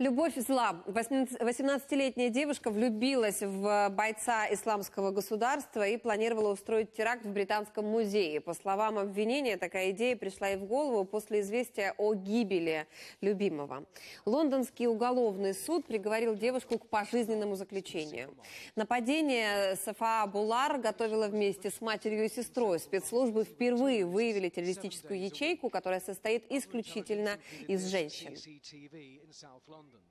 Любовь зла. 18-летняя девушка влюбилась в бойца исламского государства и планировала устроить теракт в Британском музее. По словам обвинения, такая идея пришла ей в голову после известия о гибели любимого. Лондонский уголовный суд приговорил девушку к пожизненному заключению. Нападение Сафа Булар готовила вместе с матерью и сестрой. Спецслужбы впервые выявили террористическую ячейку, которая состоит исключительно из женщин. 사운드는